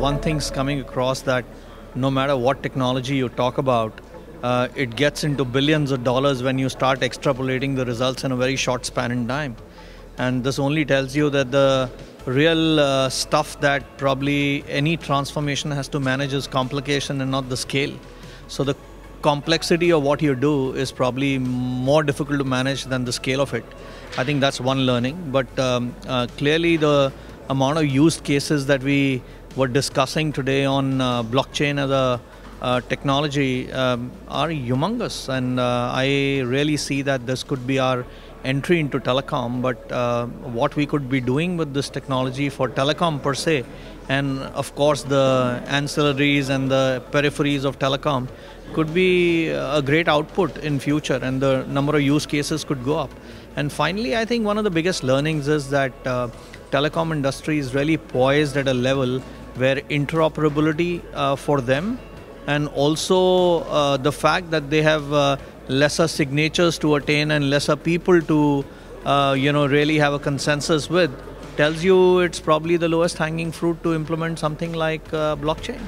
one thing's coming across that no matter what technology you talk about, uh, it gets into billions of dollars when you start extrapolating the results in a very short span in time. And this only tells you that the real uh, stuff that probably any transformation has to manage is complication and not the scale. So the complexity of what you do is probably more difficult to manage than the scale of it. I think that's one learning. But um, uh, clearly, the amount of use cases that we were discussing today on uh, blockchain as a uh, technology um, are humongous, and uh, I really see that this could be our entry into telecom. But uh, what we could be doing with this technology for telecom per se, and of course the ancillaries and the peripheries of telecom, could be a great output in future, and the number of use cases could go up. And finally, I think one of the biggest learnings is that uh, telecom industry is really poised at a level where interoperability uh, for them and also uh, the fact that they have uh, lesser signatures to attain and lesser people to uh, you know really have a consensus with tells you it's probably the lowest hanging fruit to implement something like uh, blockchain